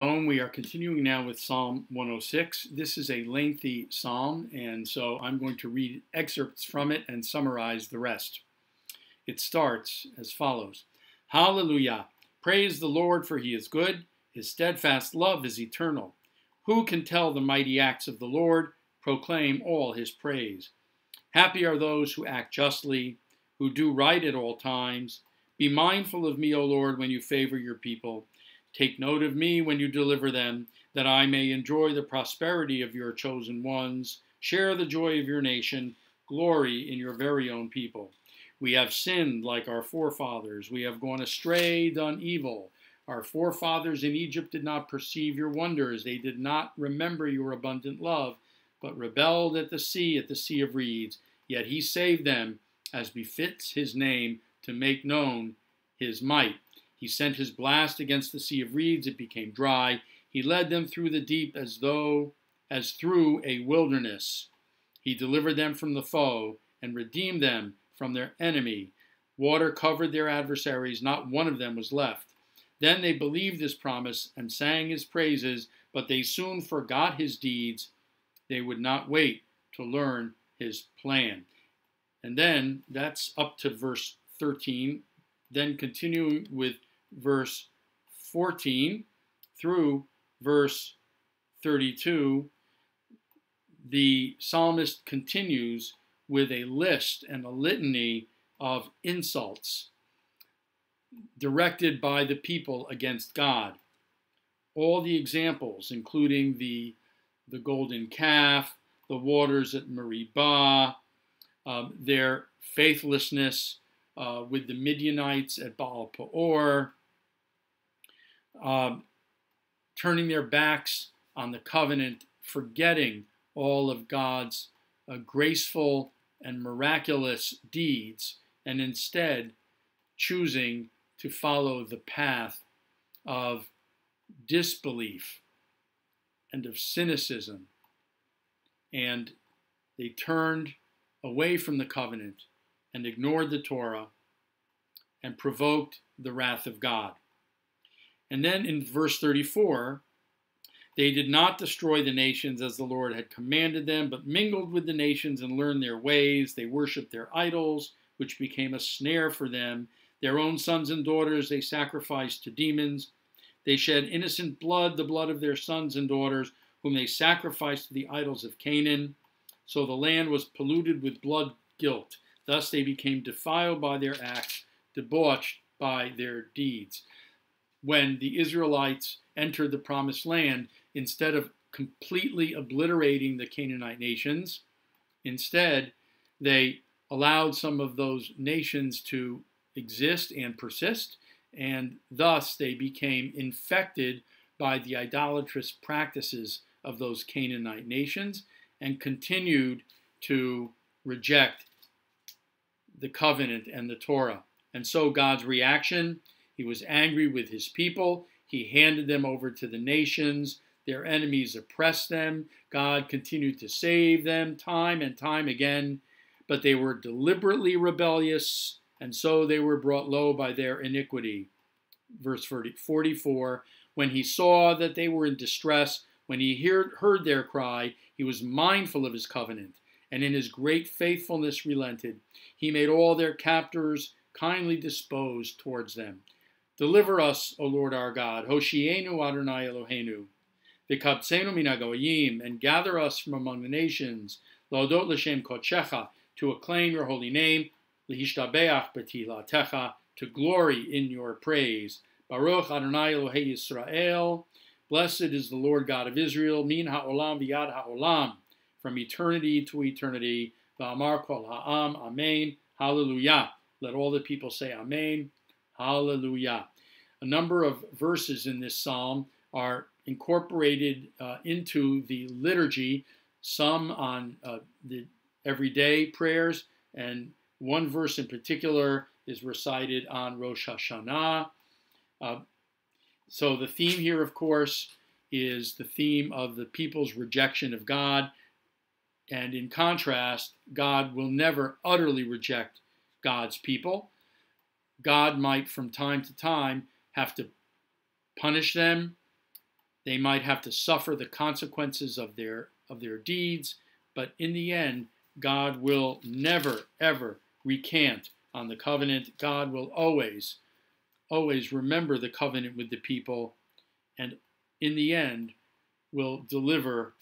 We are continuing now with Psalm 106. This is a lengthy psalm, and so I'm going to read excerpts from it and summarize the rest. It starts as follows Hallelujah! Praise the Lord, for he is good. His steadfast love is eternal. Who can tell the mighty acts of the Lord? Proclaim all his praise. Happy are those who act justly, who do right at all times. Be mindful of me, O Lord, when you favor your people. Take note of me when you deliver them, that I may enjoy the prosperity of your chosen ones, share the joy of your nation, glory in your very own people. We have sinned like our forefathers. We have gone astray, done evil. Our forefathers in Egypt did not perceive your wonders. They did not remember your abundant love, but rebelled at the sea, at the sea of reeds. Yet he saved them, as befits his name, to make known his might. He sent his blast against the sea of reeds, it became dry. He led them through the deep as though as through a wilderness. He delivered them from the foe and redeemed them from their enemy. Water covered their adversaries, not one of them was left. Then they believed his promise and sang his praises, but they soon forgot his deeds. They would not wait to learn his plan. And then that's up to verse 13. Then continuing with verse 14 through verse 32, the psalmist continues with a list and a litany of insults directed by the people against God. All the examples, including the, the golden calf, the waters at Meribah, um, their faithlessness uh, with the Midianites at Baal Peor, um, turning their backs on the covenant, forgetting all of God's uh, graceful and miraculous deeds, and instead choosing to follow the path of disbelief and of cynicism. And they turned away from the covenant and ignored the Torah and provoked the wrath of God. And then in verse 34, they did not destroy the nations as the Lord had commanded them, but mingled with the nations and learned their ways. They worshiped their idols, which became a snare for them. Their own sons and daughters they sacrificed to demons. They shed innocent blood, the blood of their sons and daughters, whom they sacrificed to the idols of Canaan. So the land was polluted with blood guilt. Thus they became defiled by their acts, debauched by their deeds when the Israelites entered the promised land, instead of completely obliterating the Canaanite nations, instead they allowed some of those nations to exist and persist, and thus they became infected by the idolatrous practices of those Canaanite nations and continued to reject the covenant and the Torah. And so God's reaction he was angry with his people. He handed them over to the nations. Their enemies oppressed them. God continued to save them time and time again, but they were deliberately rebellious, and so they were brought low by their iniquity. Verse 44 When he saw that they were in distress, when he heard their cry, he was mindful of his covenant, and in his great faithfulness relented. He made all their captors kindly disposed towards them. Deliver us, O Lord our God, Hoshienu Adonai Eloheinu, V'kabtzenu minagoyim, and gather us from among the nations, Laodot l'shem kochecha, to acclaim your holy name, L'hishtabeach betilatecha, to glory in your praise. Baruch Adonai Elohei Yisrael, blessed is the Lord God of Israel, min ha'olam v'yad ha'olam, from eternity to eternity. V'amar kol ha'am, amen, hallelujah. Let all the people say amen. Hallelujah. A number of verses in this psalm are incorporated uh, into the liturgy, some on uh, the everyday prayers, and one verse in particular is recited on Rosh Hashanah. Uh, so the theme here, of course, is the theme of the people's rejection of God. And in contrast, God will never utterly reject God's people. God might, from time to time, have to punish them They might have to suffer the consequences of their of their deeds, but in the end, God will never ever recant on the covenant. God will always always remember the covenant with the people and in the end will deliver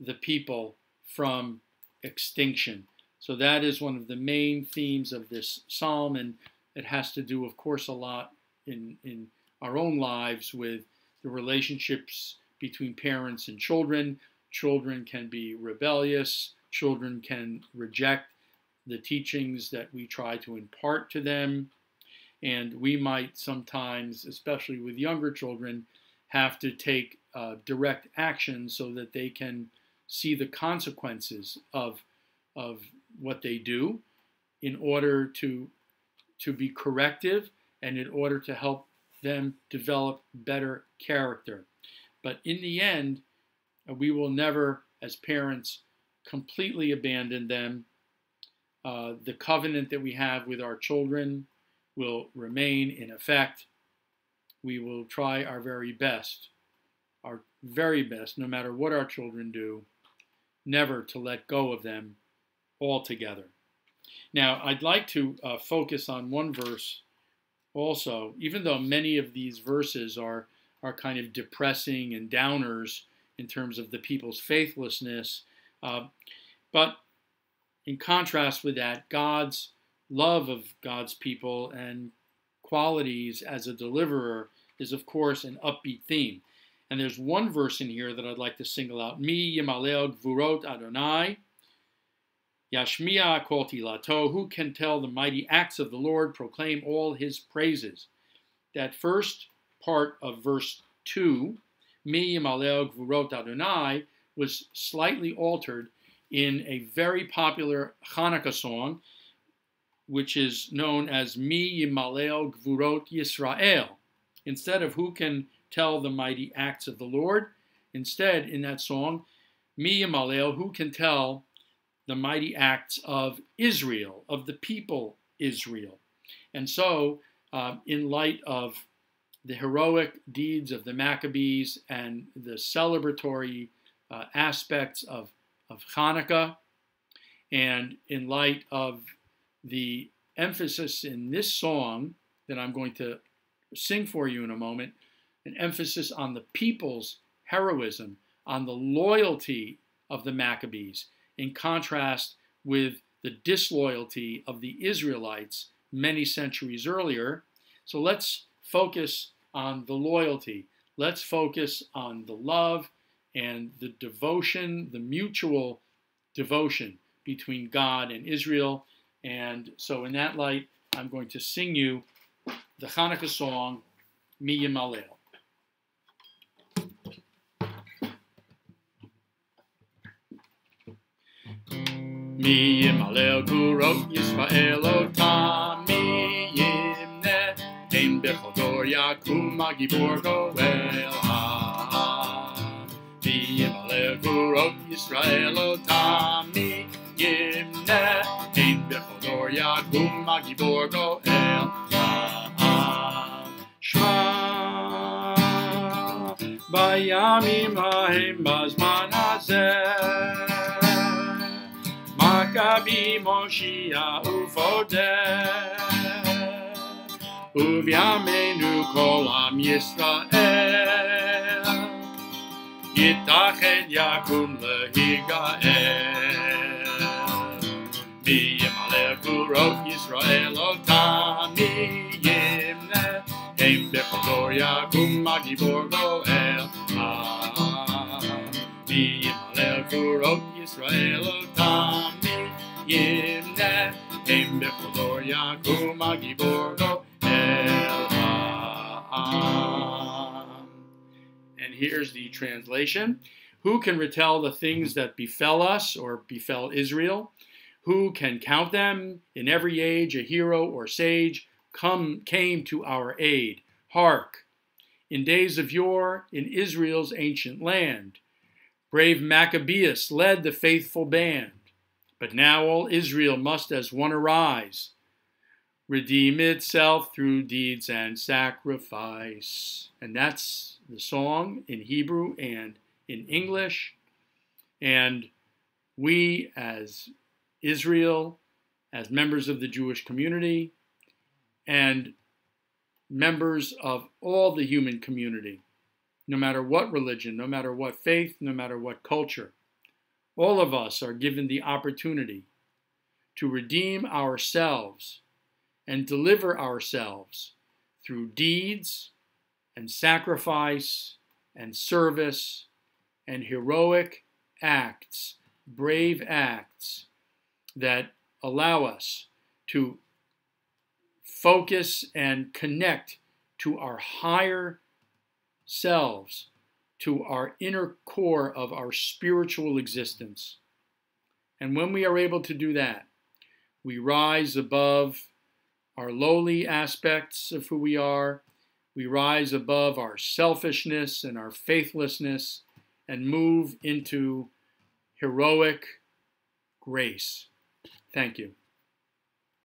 the people from extinction. So that is one of the main themes of this psalm, and it has to do, of course, a lot in, in our own lives with the relationships between parents and children. Children can be rebellious, children can reject the teachings that we try to impart to them. And we might sometimes, especially with younger children, have to take uh, direct action so that they can see the consequences of, of what they do in order to, to be corrective and in order to help them develop better character. But in the end, uh, we will never, as parents, completely abandon them. Uh, the covenant that we have with our children will remain in effect. We will try our very best, our very best, no matter what our children do, never to let go of them altogether. Now, I'd like to uh, focus on one verse also, even though many of these verses are, are kind of depressing and downers in terms of the people's faithlessness. Uh, but in contrast with that, God's love of God's people and qualities as a deliverer is, of course, an upbeat theme. And there's one verse in here that I'd like to single out. Mi Yimalel Gvurot Adonai. Yashmiya kol tilato, who can tell the mighty acts of the Lord, proclaim all his praises. That first part of verse 2, Mi Yimalel Gvurot Adonai, was slightly altered in a very popular Hanukkah song, which is known as Mi Yimalel Gvurot Yisrael. Instead of who can tell the mighty acts of the Lord, instead in that song, Mi Yimalel, who can tell the mighty acts of Israel, of the people Israel. And so, uh, in light of the heroic deeds of the Maccabees and the celebratory uh, aspects of, of Hanukkah, and in light of the emphasis in this song that I'm going to sing for you in a moment, an emphasis on the people's heroism, on the loyalty of the Maccabees, in contrast with the disloyalty of the Israelites many centuries earlier. So let's focus on the loyalty. Let's focus on the love and the devotion, the mutual devotion between God and Israel. And so, in that light, I'm going to sing you the Hanukkah song, Mi Yimalel. Mi Yimalel Gurot Yisrael Otam Mi Yimne Ein Bechol Dor Yakum Agibor Goel Mi Yimalel Gurot Yisrael Otam Mi Yimne Ein Bechol Dor Yakum Agibor Goel Shma Bayamim Haim Bazman Maccabi Moshia Ufodeh Uvyamenu Kol Am Yisrael Yitached Yakum Lehigael Mi Kurot Yisrael Otam Mi Yimne Hem Bechador Yakum Magibor Goel ah, Mi Yimaleh Kurot Yisrael Otam And here's the translation. Who can retell the things that befell us or befell Israel? Who can count them? In every age, a hero or sage come came to our aid. Hark! In days of yore, in Israel's ancient land, brave Maccabeus led the faithful band. But now all Israel must as one arise, redeem itself through deeds and sacrifice. And that's the song in Hebrew and in English. And we, as Israel, as members of the Jewish community, and members of all the human community, no matter what religion, no matter what faith, no matter what culture, all of us are given the opportunity to redeem ourselves and deliver ourselves through deeds and sacrifice and service and heroic acts, brave acts that allow us to focus and connect to our higher selves, to our inner core of our spiritual existence. And when we are able to do that, we rise above our lowly aspects of who we are. We rise above our selfishness and our faithlessness and move into heroic grace. Thank you.